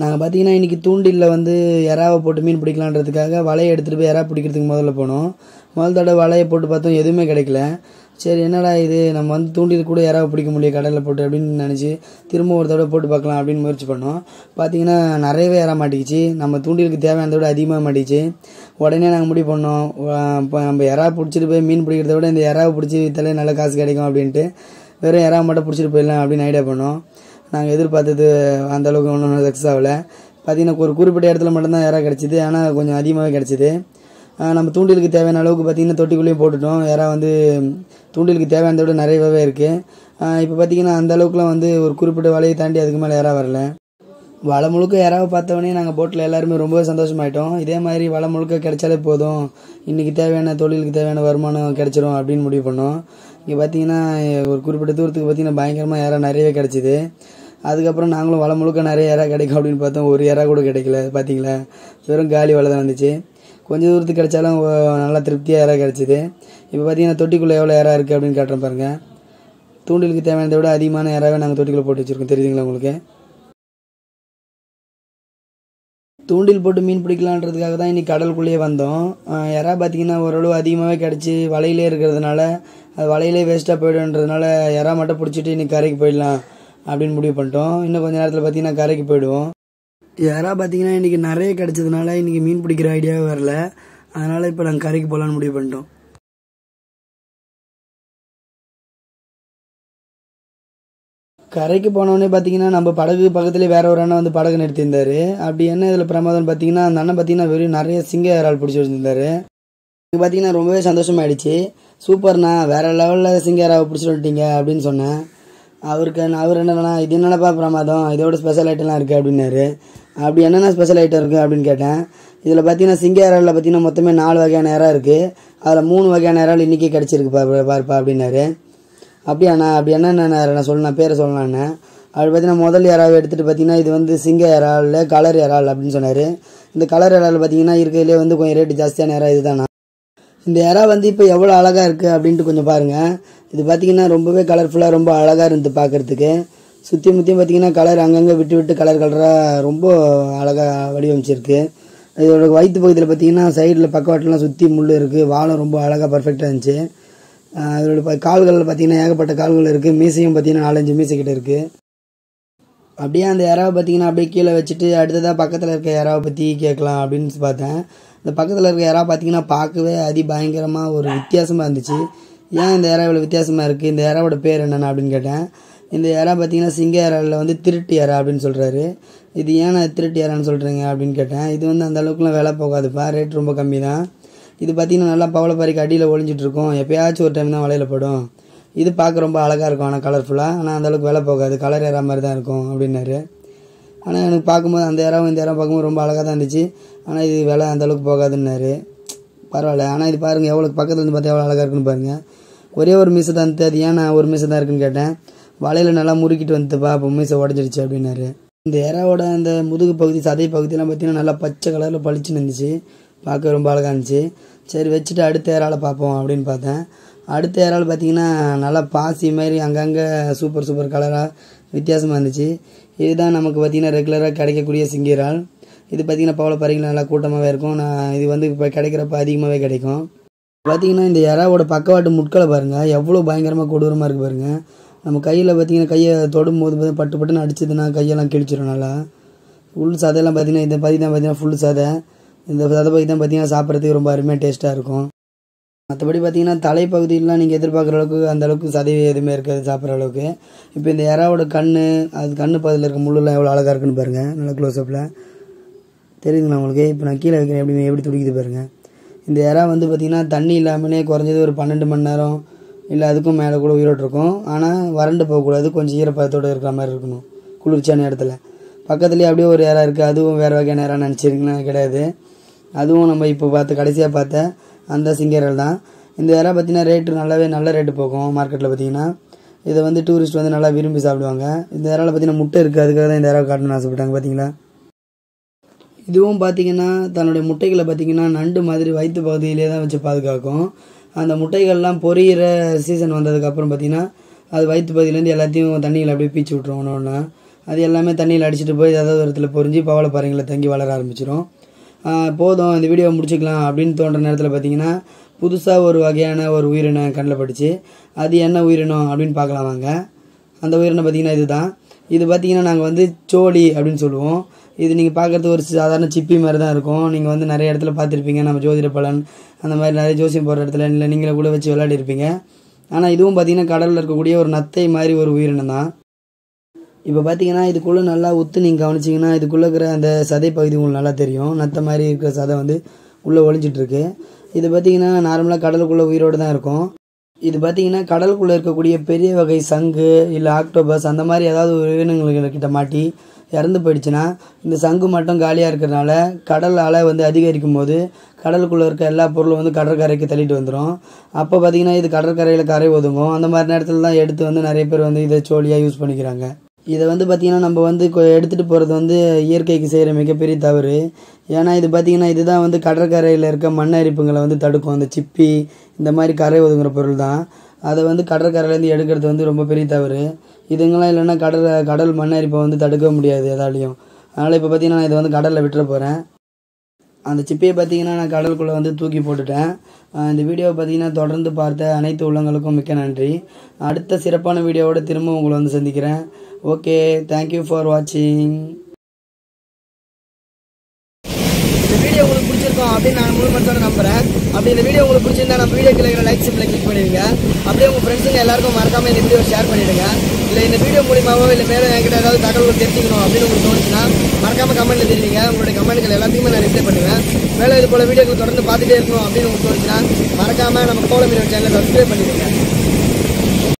நாங்கள் பார்த்தீங்கன்னா இன்றைக்கி தூண்டிலில் வந்து எறாவை போட்டு மீன் பிடிக்கலான்றதுக்காக வலையை எடுத்துகிட்டு போய் எறா பிடிக்கிறதுக்கு முதல்ல போனோம். முதல் தடவை வலையை போட்டு பார்த்தோம் எதுவுமே கிடைக்கல. சரி என்னடா இது? நம்ம வந்து தூண்டில் கூட எறாவை பிடிக்க முடியும் கடலில் போட்டு அப்படின்னு நினச்சி திரும்ப ஒரு தடவை போட்டு பார்க்கலாம் அப்படின்னு முயற்சி பண்ணோம். பார்த்தீங்கன்னா நிறையவே எறா மாட்டிக்கிச்சு. நம்ம தூண்டிலுக்கு தேவையானதை விட அதிகமாக மாட்டிக்கிச்சு. உடனே நாங்கள் முடிவு பண்ணோம். இப்போ நம்ம எறா பிடிச்சிட்டு போய் மீன் பிடிக்கிறத விட இந்த எறாவை பிடிச்சி வித்தாலே நல்ல காசு கிடைக்கும் அப்படின்ட்டு வெறும் எறா மட்டும் பிடிச்சிட்டு போயிடலாம் அப்படின்னு ஐடியா பண்ணோம். நாங்கள் எதிர்பார்த்தது அந்தளவுக்கு ஒன்றும் சக்ஸஸ் ஆகலை. பார்த்தீங்கன்னா ஒரு குறிப்பிட்ட இடத்துல மட்டும்தான் இறா கிடச்சிது. ஆனால் கொஞ்சம் அதிகமாகவே கிடச்சிது. நம்ம தூண்டிலுக்கு தேவையான அளவுக்கு பார்த்திங்கன்னா தொட்டிக்குள்ளேயும் போட்டுட்டோம். யாராவது வந்து தூண்டிலுக்கு தேவையானதை விட நிறையவே இருக்குது இப்போ பார்த்திங்கன்னா அந்த அளவுக்குலாம் வந்து ஒரு குறிப்பிட்ட வலையை தாண்டி அதுக்கு மேலே யாராக வரல. வலை முழுக்க யாராவது பார்த்தவொடனே நாங்கள் போட்டில் எல்லாருமே ரொம்பவே சந்தோஷமாயிட்டோம். இதே மாதிரி வலை முழுக்க கிடைச்சாலே போதும். இன்றைக்கி தேவையான தொழிலுக்கு தேவையான வருமானம் கிடைச்சிரும் அப்படின்னு முடிவு பண்ணோம். இங்கே பார்த்தீங்கன்னா ஒரு குறிப்பிட்ட தூரத்துக்கு பார்த்தீங்கன்னா பயங்கரமாக இறா நிறையவே கிடச்சிது. அதுக்கப்புறம் நாங்களும் வளம் முழுக்க நிறைய இறா கிடைக்கும் அப்படின்னு பார்த்தோம். ஒரு இறா கூட கிடைக்கல பார்த்தீங்களா வெறும் காலி வலை தான் வந்துச்சு. கொஞ்சம் தூரத்துக்கு கிடைச்சாலும் நல்லா திருப்தியாக இறா கிடச்சிது. இப்போ பார்த்தீங்கன்னா தொட்டிக்குள்ளே எவ்வளோ இறா இருக்குது அப்படின்னு காட்டுறேன் பாருங்கள் தூண்டிலுக்கு தேவையானதை விட அதிகமான இறாவே நாங்கள் தொட்டிக்குள்ளே போட்டு வச்சுருக்கோம். தெரியுதுங்களா உங்களுக்கு? தூண்டில் போட்டு மீன் பிடிக்கலான்றதுக்காக தான் இன்றைக்கி கடலுக்குள்ளேயே வந்தோம். யாரா பார்த்தீங்கன்னா ஓரளவு அதிகமாகவே கிடச்சி வலையிலே இருக்கிறதுனால அது வலையிலே வேஸ்ட்டாக போய்டுன்றதுனால யாரா மட்டும் பிடிச்சிட்டு இன்றைக்கி கரைக்கு போயிடலாம் அப்படின்னு முடிவு பண்ணிட்டோம். இன்னும் கொஞ்சம் நேரத்தில் பார்த்தீங்கன்னா கரைக்கு போயிடுவோம். யாரா பார்த்தீங்கன்னா இன்றைக்கி நிறைய கிடச்சதுனால இன்றைக்கி மீன் பிடிக்கிற ஐடியாவே வரல. அதனால் இப்போ நாங்கள் கரைக்கு போகலான்னு முடிவு பண்ணிட்டோம். கரைக்கு போனோடனே பார்த்தீங்கன்னா நம்ம படகு பக்கத்துலேயே வேற ஒரு அண்ணன் வந்து படகு நிறுத்தியிருந்தாரு. அப்படி என்ன இதில் பிரமாதம்னு பார்த்தீங்கன்னா அந்த அண்ணன் பார்த்தீங்கன்னா வெறும் நிறைய சிங்க இறால் பிடிச்சி வச்சிருந்தாரு. பார்த்தீங்கன்னா ரொம்பவே சந்தோஷமாயிடுச்சு. சூப்பர்ண்ணா வேறு லெவலில் சிங்க பிடிச்சி பிடிச்சிட்டு வந்துட்டீங்க அப்படின்னு சொன்னேன். அவருக்கு அவர் என்னன்னா இது என்னென்னப்பா பிரமாதம் இதோட ஸ்பெஷல் ஐட்டம்லாம் இருக்குது அப்படின்னாரு. அப்படி என்னென்ன ஸ்பெஷல் ஐட்டம் இருக்குது அப்படின்னு கேட்டேன். இதில் பார்த்தீங்கன்னா சிங்க இறாலில் பார்த்தீங்கன்னா மொத்தமே நாலு வகையான இறா இருக்குது அதில் மூணு வகையான இறால் இன்றைக்கி கிடச்சிருக்குப்பா பாருப்பா அப்படின்னாரு. அப்படியாண்ணா அப்படி என்னென்ன நான் சொல்லணும் பேரை சொல்லலாண்ணே. அப்படி பார்த்தீங்கன்னா முதல் இறாவை எடுத்துகிட்டு பார்த்தீங்கன்னா இது வந்து சிங்க இறால் கலர் இறால் அப்படின்னு சொன்னார். இந்த கலர் இறால் பார்த்தீங்கன்னா இருக்கிறதுலே வந்து கொஞ்சம் ரேட்டு ஜாஸ்தியான இறா இதுதானா இந்த இறா வந்து இப்போ எவ்வளோ அழகாக இருக்குது அப்படின்ட்டு கொஞ்சம் பாருங்கள் இது பார்த்தீங்கன்னா ரொம்பவே கலர்ஃபுல்லாக ரொம்ப அழகாக இருந்து பார்க்குறதுக்கு சுற்றி முற்றியும் பார்த்தீங்கன்னா கலர் அங்கங்கே விட்டு விட்டு கலர் கலராக ரொம்ப அழகாக வடிவமைச்சிருக்கு. இதோட வயிற்று பகுதியில் பார்த்தீங்கன்னா சைடில் பக்கவாட்டெலாம் சுற்றி முள் இருக்குது வாழம் ரொம்ப அழகாக பர்ஃபெக்டாக இருந்துச்சு. அதோட கால்களில் பார்த்தீங்கன்னா ஏகப்பட்ட கால்கள் இருக்குது மீசையும் பார்த்தீங்கன்னா நாலஞ்சு மீசை கிட்ட இருக்குது அப்படியே அந்த இறாவை பார்த்தீங்கன்னா அப்படியே கீழே வச்சுட்டு அடுத்ததாக பக்கத்தில் இருக்க இறாவை பற்றி கேட்கலாம் அப்படின்னு பார்த்தேன். இந்த பக்கத்தில் இருக்க இறா பார்த்தீங்கன்னா பார்க்கவே அதி பயங்கரமாக ஒரு வித்தியாசமாக இருந்துச்சு. ஏன் இந்த இறா இவ்வளோ வித்தியாசமாக இருக்குது இந்த இறாவோட பேர் என்னென்ன அப்படின்னு கேட்டேன். இந்த இறா பார்த்தீங்கன்னா சிங்க இறாவில் வந்து திருட்டு இறா அப்படின்னு சொல்கிறாரு இது ஏன் நான் திருட்டு இறான்னு சொல்கிறீங்க அப்படின்னு கேட்டேன். இது வந்து அந்த அளவுக்குலாம் வேலை போகாதுப்பா. ரேட் ரொம்ப கம்மி தான் இது பார்த்தீங்கன்னா நல்லா பவளப்பாறைக்கு அடியில் ஒளிஞ்சிட்டு எப்போயாச்சும் எப்பயாச்சும் ஒரு டைம் தான் வலையில் படும். இது பார்க்க ரொம்ப அழகாக இருக்கும். ஆனால் கலர்ஃபுல்லாக ஆனால் அந்தளவுக்கு வெலை போகாது. கலர் ஏறா மாதிரி தான் இருக்கும் அப்படின்னாரு. ஆனால் எனக்கு பார்க்கும்போது அந்த இடம் இந்த இடம் பார்க்கும்போது ரொம்ப அழகாக தான் இருந்துச்சு. ஆனால் இது விலை அந்தளவுக்கு போகாதுன்னாரு. பரவாயில்ல. ஆனால் இது பாருங்கள் எவ்வளோ பக்கத்தில் இருந்து பார்த்தா எவ்வளோ அழகாக இருக்குன்னு பாருங்கள் ஒரே ஒரு மீசை தான் இருந்தது. அது ஏன் நான் ஒரு மீசை தான் இருக்குன்னு கேட்டேன். வலையில் நல்லா முறுக்கிட்டு வந்துப்பா அப்போ மீசை உடஞ்சிடுச்சு அப்படின்னாரு. இந்த இறாவோட அந்த முதுகு பகுதி சதை பகுதியெல்லாம் பார்த்தீங்கன்னா நல்லா பச்சை கலரில் பளிச்சுன்னு இருந்துச்சு. பார்க்க ரொம்ப அழகாக இருந்துச்சு. சரி வச்சுட்டு அடுத்த இறால பார்ப்போம் அப்படின்னு பார்த்தேன். அடுத்த இறால் பார்த்தீங்கன்னா நல்லா பாசி மாதிரி அங்கங்கே சூப்பர் சூப்பர் கலராக வித்தியாசமாக இருந்துச்சு. இதுதான் நமக்கு பார்த்திங்கன்னா ரெகுலராக கிடைக்கக்கூடிய சிங்கிரால் இது பார்த்திங்கன்னா பவளப்பாறைகள் நல்லா கூட்டமாகவே இருக்கும். நான் இது வந்து இப்போ கிடைக்கிறப்ப அதிகமாகவே கிடைக்கும். பார்த்திங்கன்னா இந்த இறாவோட பக்கவாட்டு முட்களை பாருங்கள் எவ்வளோ பயங்கரமாக கொடூரமாக இருக்குது பாருங்கள் நம்ம கையில் பார்த்திங்கன்னா கையை தொடும் போது பட்டு பட்டுன்னு அடிச்சதுன்னா கையெல்லாம் கிழிச்சிடும் நல்லா. ஃபுல் சதையெல்லாம் பார்த்திங்கன்னா இந்த பதி தான் பார்த்திங்கன்னா ஃபுல் சதை. இந்த சதப்பகுதி தான் பார்த்திங்கன்னா சாப்பிட்றதுக்கு ரொம்ப அருமையாக டேஸ்ட்டாக இருக்கும். மற்றபடி பார்த்திங்கன்னா தலைப்பகுதியெலாம் நீங்கள் எதிர்பார்க்குற அளவுக்கு அந்த அளவுக்கு சதவி எதுவுமே இருக்காது சாப்பிட்ற அளவுக்கு. இப்போ இந்த இறாவோட கண் அது கண் பகுதியில் இருக்க முள்ளெல்லாம் எவ்வளோ அழகாக இருக்குன்னு பாருங்கள் நல்லா க்ளோஸ்அப்பில் தெரியுதுங்களா உங்களுக்கு? இப்போ நான் கீழே வைக்கிறேன் எப்படி எப்படி துடிக்குது பாருங்கள் இந்த இறா வந்து பார்த்திங்கன்னா தண்ணி இல்லாமலே குறைஞ்சது ஒரு பன்னெண்டு மணி நேரம் இல்லை அதுக்கும் மேலே கூட உயிரோடு இருக்கும். ஆனால் வறண்டு போகக்கூடாது கொஞ்சம் ஈரப்பதத்தோடு இருக்கிற மாதிரி இருக்கணும் குளிர்ச்சியான இடத்துல. பக்கத்துலேயே அப்படியே ஒரு இறா இருக்குது அதுவும் வேறு வகையான இறா நினச்சிருக்கீங்களா? கிடையாது. அதுவும் நம்ம இப்போ பார்த்து கடைசியாக பார்த்த அந்த சிங்கரல் தான். இந்த இறா பார்த்தீங்கன்னா ரேட்டு நல்லாவே நல்ல ரேட்டு போகும் மார்க்கெட்டில் பார்த்தீங்கன்னா இதை வந்து டூரிஸ்ட் வந்து நல்லா விரும்பி சாப்பிடுவாங்க. இந்த இறாவில் பார்த்தீங்கன்னா முட்டை இருக்குது அதுக்காக தான் இந்த இறாவை காட்டணும்னு ஆசைப்பட்டாங்க பார்த்தீங்களா இதுவும் பார்த்தீங்கன்னா தன்னுடைய முட்டைகளை பார்த்தீங்கன்னா நண்டு மாதிரி வயிற்று பகுதியிலே தான் வச்சு பாதுகாக்கும். அந்த முட்டைகள்லாம் பொரியிற சீசன் வந்ததுக்கப்புறம் பார்த்தீங்கன்னா அது வயிற்று பகுதியிலேருந்து எல்லாத்தையும் தண்ணியில் அப்படியே பீச்சு விட்ரும் ஒன்று ஒன்று அது எல்லாமே தண்ணியில் அடிச்சுட்டு போய் ஏதாவது ஒரு இடத்துல பொறிஞ்சு பவளப்பாறைங்களை தங்கி வளர ஆரம்பிச்சிடும் போதும் இந்த வீடியோ முடிச்சுக்கலாம் அப்படின்னு தோன்ற நேரத்தில் பார்த்தீங்கன்னா புதுசாக ஒரு வகையான ஒரு உயிரினம் கண்ணில் பட்டுச்சு. அது என்ன உயிரினம் அப்படின்னு பார்க்கலாம் வாங்க. அந்த உயிரினம் பார்த்தீங்கன்னா இதுதான். இது பார்த்தீங்கன்னா நாங்கள் வந்து சோழி அப்படின்னு சொல்லுவோம். இது நீங்கள் பார்க்குறது ஒரு சாதாரண சிப்பி மாதிரி தான் இருக்கும். நீங்கள் வந்து நிறைய இடத்துல பார்த்துருப்பீங்க. நம்ம ஜோதிட பலன் அந்த மாதிரி நிறைய ஜோசியம் போடுற இடத்துல இல்லை நீங்களே கூட வச்சு விளையாடிருப்பீங்க. ஆனால் இதுவும் பார்த்தீங்கன்னா கடலில் இருக்கக்கூடிய ஒரு நத்தை மாதிரி ஒரு உயிரினம் தான் இப்போ பார்த்தீங்கன்னா இதுக்குள்ளே நல்லா உத்து நீங்கள் கவனிச்சிங்கன்னா இதுக்குள்ளே இருக்கிற அந்த சதை பகுதி உங்களுக்கு நல்லா தெரியும். நத்த மாதிரி இருக்கிற சதை வந்து உள்ளே ஒழிஞ்சிட்ருக்கு இது பார்த்தீங்கன்னா நார்மலாக கடலுக்குள்ளே உயிரோடு தான் இருக்கும். இது பார்த்தீங்கன்னா கடலுக்குள்ளே இருக்கக்கூடிய பெரிய வகை சங்கு இல்லை ஆக்டோபஸ் அந்த மாதிரி ஏதாவது உயிரினங்கள்கிட்ட மாட்டி இறந்து போயிடுச்சுன்னா இந்த சங்கு மட்டும் காலியாக இருக்கிறதுனால கடல் அலை வந்து அதிகரிக்கும் போது கடலுக்குள்ளே இருக்க எல்லா பொருளும் வந்து கடற்கரைக்கு தள்ளிட்டு வந்துடும் அப்போ பார்த்தீங்கன்னா இது கடற்கரையில் கரை ஒதுங்கும். அந்த மாதிரி நேரத்தில் தான் எடுத்து வந்து நிறைய பேர் வந்து இதை சோழியாக யூஸ் பண்ணிக்கிறாங்க. இதை வந்து பார்த்திங்கன்னா நம்ம வந்து கொ- எடுத்துகிட்டு போகிறது வந்து இயற்கைக்கு செய்கிற மிகப்பெரிய தவறு. ஏன்னா இது பார்த்திங்கன்னா இதுதான் வந்து கடற்கரையில் இருக்க மண் அரிப்புங்களை வந்து தடுக்கும். அந்த சிப்பி இந்த மாதிரி கரை ஒதுங்குற பொருள் தான். அதை வந்து கடற்கரையிலேருந்து எடுக்கிறது வந்து ரொம்ப பெரிய தவறு. இதுங்களாம் இல்லைன்னா கடல் கடல் மண் அரிப்பை வந்து தடுக்க முடியாது எதாலையும். அதனால் இப்போ பார்த்திங்கன்னா நான் இதை வந்து கடலில் விட்டுற போகிறேன் அந்த சிப்பியை பார்த்தீங்கன்னா நான் கடலுக்குள்ளே வந்து தூக்கி போட்டுட்டேன். இந்த வீடியோவை பார்த்தீங்கன்னா தொடர்ந்து பார்த்த அனைத்து உள்ளங்களுக்கும் மிக்க நன்றி. அடுத்த சிறப்பான வீடியோவோட திரும்ப உங்களை வந்து சந்திக்கிறேன். ஓகே தேங்க்யூ ஃபார் வாட்சிங் வீடியோ உங்களுக்கு பிடிச்சிருக்கும் அப்படின்னு நான் முழு மனசோட நம்புறேன். அப்படி இந்த வீடியோ உங்களுக்கு பிடிச்சிருந்தா நம்ம வீடியோ கீழே லைக் சிம்பிள் கிளிக் பண்ணிடுங்க. அப்படியே உங்கள் ஃப்ரெண்ட்ஸுங்க எல்லாருக்கும் மறக்காம இந்த வீடியோ ஷேர் பண்ணிடுங்க. இல்லை இந்த வீடியோ மூலியமாவோ இல்லை மேலே என்கிட்ட ஏதாவது தகவல் தெரிஞ்சுக்கணும் அப்படின்னு உங்களுக்கு தோணுச்சுன்னா மறக்காம கமெண்ட்டில் தெரிவிங்க உங்களுடைய கமெண்ட்கள் எல்லாத்தையுமே நான் ரிப்ளை பண்ணுவேன். மேலே இது போல வீடியோக்கள் தொடர்ந்து பார்த்துட்டே இருக்கணும் அப்படின்னு உங்களுக்கு தோணுச்சுன்னா மறக்காம நம்ம கோலம் சேனலை சப்ஸ்கிரைப் பண்ணிடுங்க.